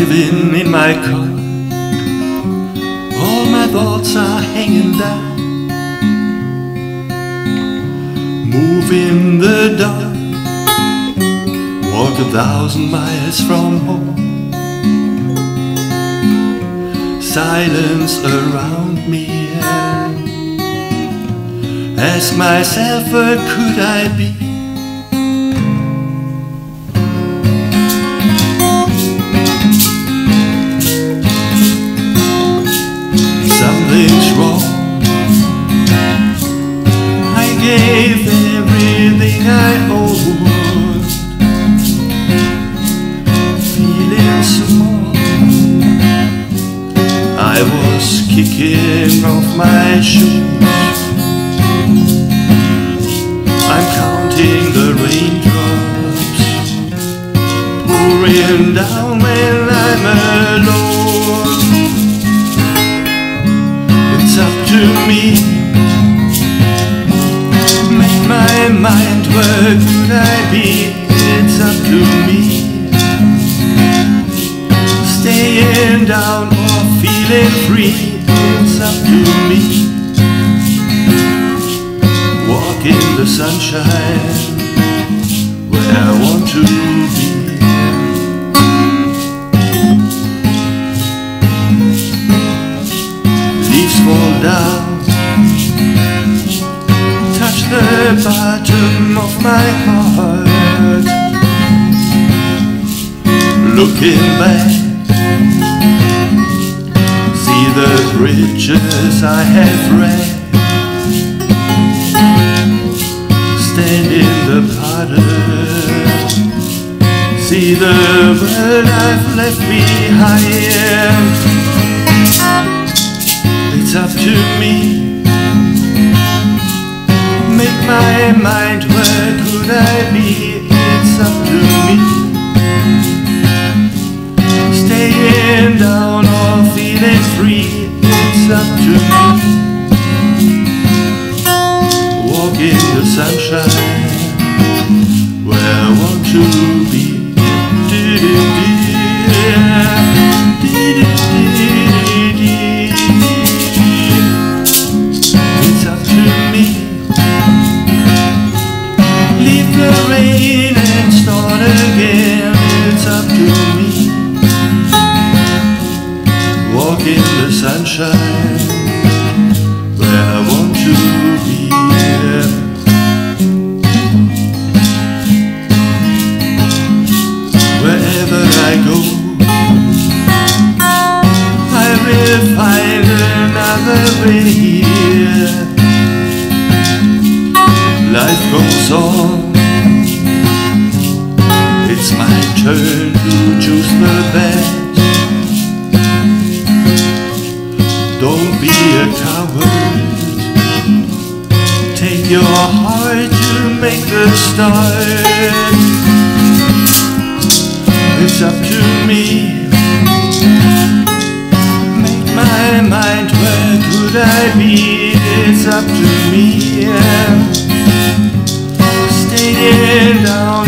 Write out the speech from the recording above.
Driving in my car, all my thoughts are hanging down. Move in the dark, walk a thousand miles from home. Silence around me, ask myself, where could I be? Kicking off my shoes. I'm counting the raindrops pouring down when I'm alone it's up to me. Make my mind where could I be? It's up to me. Staying down or feeling free. It's up to me. Walk in the sunshine where I want to be. leaves fall down Touch the bottom of my heart Looking back bridges I have read Stand in the puddle See the world I've left behind it's up to me. Make my mind where could I be? It's up to up to me. The sunshine where I want to be. Wherever I go, I will find another way. Life goes on. It's my turn to choose the best. Start. It's up to me. Make my mind where could I be? It's up to me. Staying down